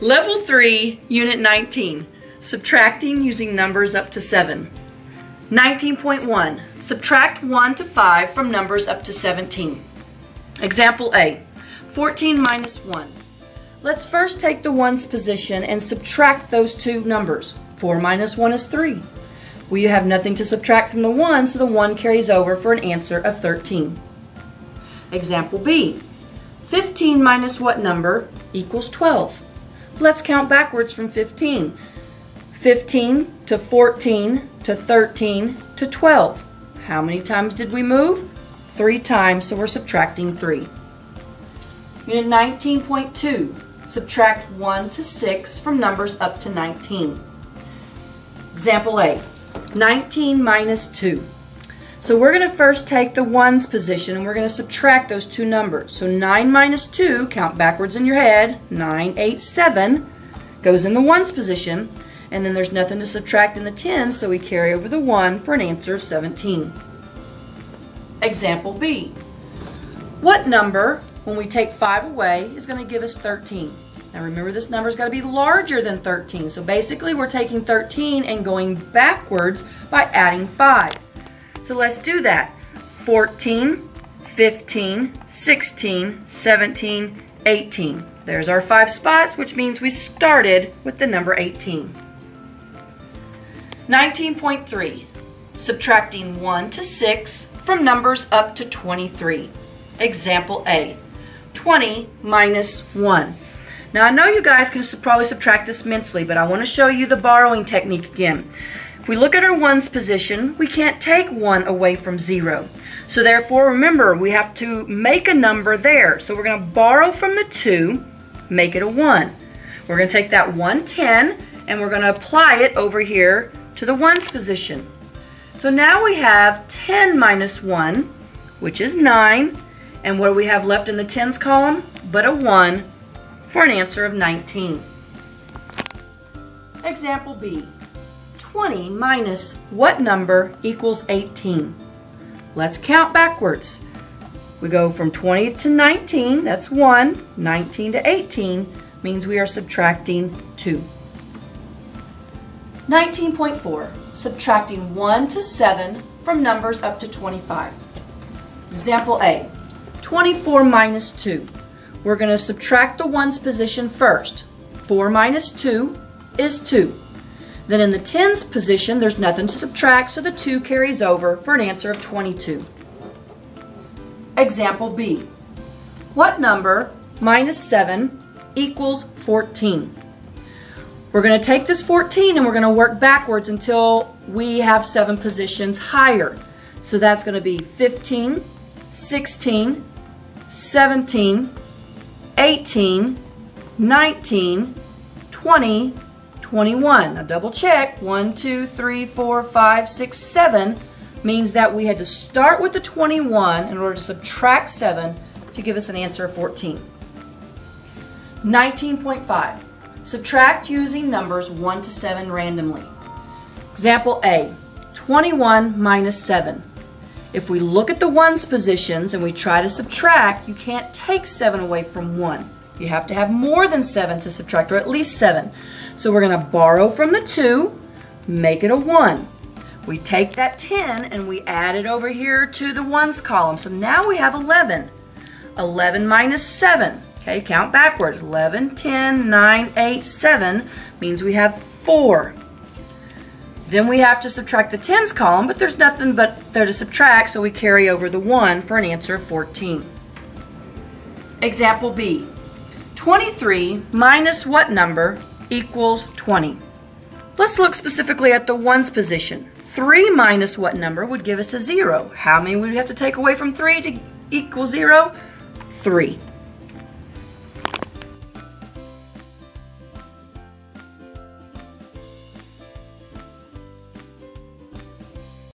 Level 3, Unit 19, subtracting using numbers up to 7. 19.1, subtract 1 to 5 from numbers up to 17. Example A, 14 minus 1. Let's first take the ones position and subtract those two numbers. 4 minus 1 is 3. We have nothing to subtract from the 1, so the 1 carries over for an answer of 13. Example B, 15 minus what number equals 12? Let's count backwards from 15. 15 to 14 to 13 to 12. How many times did we move? Three times, so we're subtracting 3. Unit 19.2. Subtract 1 to 6 from numbers up to 19. Example A. 19 minus 2. So we're going to first take the ones position and we're going to subtract those two numbers. So 9 minus 2, count backwards in your head, 9, 8, 7, goes in the ones position. And then there's nothing to subtract in the tens, so we carry over the 1 for an answer of 17. Example B. What number, when we take 5 away, is going to give us 13? Now remember this number's got to be larger than 13. So basically we're taking 13 and going backwards by adding 5. So let's do that. 14, 15, 16, 17, 18. There's our five spots, which means we started with the number 18. 19.3. Subtracting 1 to 6 from numbers up to 23. Example A. 20 minus 1. Now I know you guys can probably subtract this mentally, but I want to show you the borrowing technique again. If we look at our ones position, we can't take one away from zero. So therefore, remember, we have to make a number there. So we're going to borrow from the two, make it a one. We're going to take that 110 and we're going to apply it over here to the ones position. So now we have 10 minus 1, which is 9. And what do we have left in the tens column? But a 1 for an answer of 19. Example B. 20 minus what number equals 18? Let's count backwards. We go from 20 to 19, that's 1. 19 to 18 means we are subtracting 2. 19.4, subtracting 1 to 7 from numbers up to 25. Example A, 24 minus 2. We're going to subtract the ones position first. 4 minus 2 is 2. Then in the tens position, there's nothing to subtract, so the 2 carries over for an answer of 22. Example B. What number minus 7 equals 14? We're going to take this 14 and we're going to work backwards until we have 7 positions higher. So that's going to be 15, 16, 17, 18, 19, 20, 21. Now double check. 1, 2, 3, 4, 5, 6, 7 means that we had to start with the 21 in order to subtract 7 to give us an answer of 14. 19.5. Subtract using numbers 1 to 7 randomly. Example A. 21 minus 7. If we look at the ones positions and we try to subtract, you can't take 7 away from 1. You have to have more than 7 to subtract, or at least 7. So we're going to borrow from the 2, make it a 1. We take that 10 and we add it over here to the ones column. So now we have 11. 11 minus 7. Okay, count backwards. 11, 10, 9, 8, 7 means we have 4. Then we have to subtract the tens column, but there's nothing but there to subtract, so we carry over the 1 for an answer of 14. Example B. 23 minus what number equals 20? Let's look specifically at the ones position. 3 minus what number would give us a 0? How many would we have to take away from 3 to equal 0? 3.